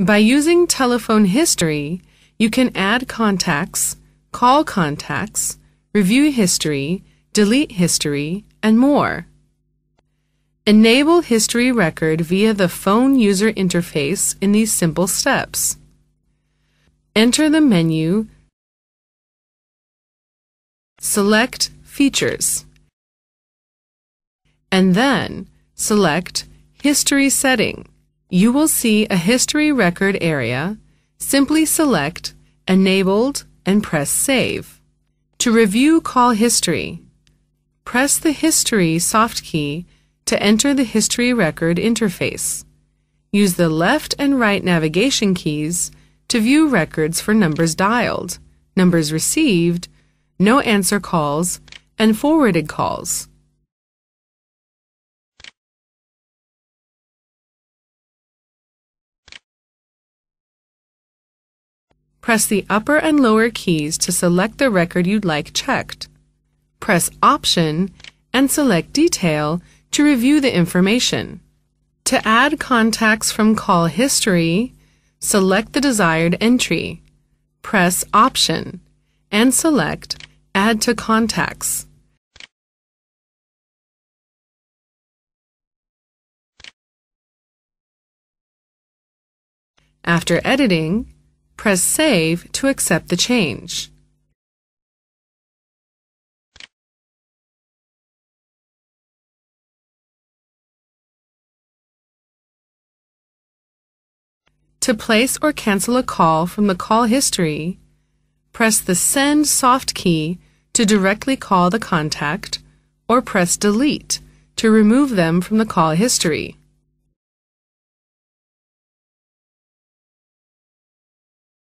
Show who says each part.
Speaker 1: By using telephone history, you can add contacts, call contacts, review history, delete history, and more. Enable History Record via the phone user interface in these simple steps. Enter the menu, select Features, and then select History Setting. You will see a history record area. Simply select Enabled and press Save. To review call history, press the History soft key to enter the history record interface. Use the left and right navigation keys to view records for numbers dialed, numbers received, no answer calls, and forwarded calls. Press the upper and lower keys to select the record you'd like checked. Press Option and select Detail to review the information. To add contacts from call history, select the desired entry. Press Option and select Add to Contacts. After editing, Press Save to accept the change. To place or cancel a call from the call history, press the Send soft key to directly call the contact or press Delete to remove them from the call history.